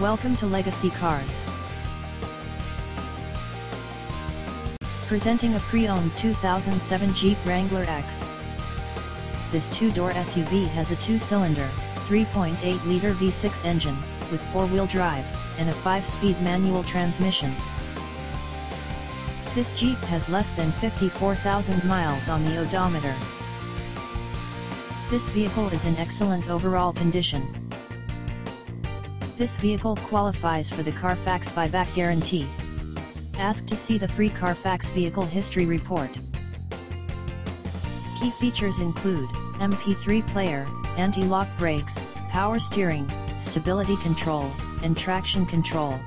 Welcome to Legacy Cars. Presenting a pre-owned 2007 Jeep Wrangler X. This two-door SUV has a two-cylinder, 3.8-liter V6 engine, with four-wheel drive, and a 5-speed manual transmission. This Jeep has less than 54,000 miles on the odometer. This vehicle is in excellent overall condition. This vehicle qualifies for the Carfax buyback guarantee. Ask to see the free Carfax Vehicle History Report. Key features include, MP3 player, anti-lock brakes, power steering, stability control, and traction control.